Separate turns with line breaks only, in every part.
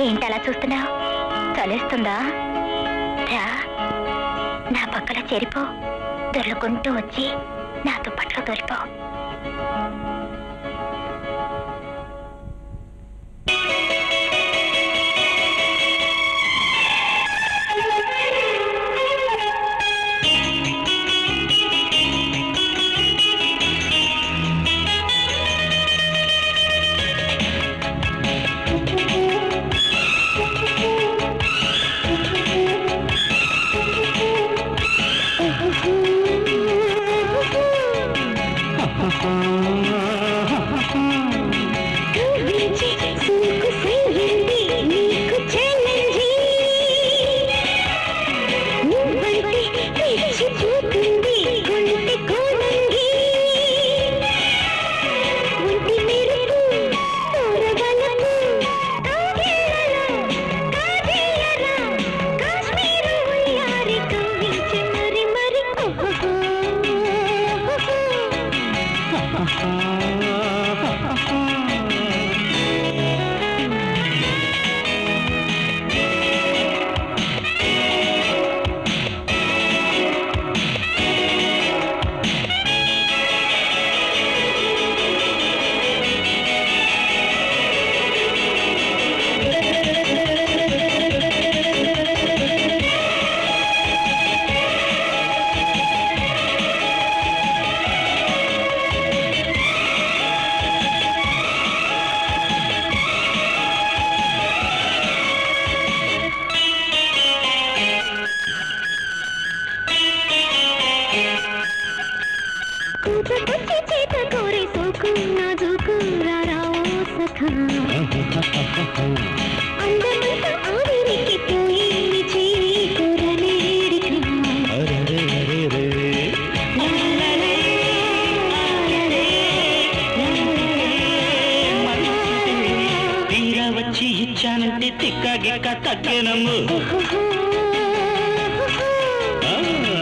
ఏంటి అలా చూస్తున్నావు? చలేస్తుందా రా నా పక్కన చేరిపో. దొర్లుకుంటూ వచ్చి నా దుప్పట్లో దొరిపో.
ఇచ్చానంటే తిక్క గిక్క తగ్గేనమ్ము
ఆగలేని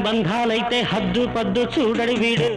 బంధాలైతే హద్దు పద్దు చూడడి వీడు.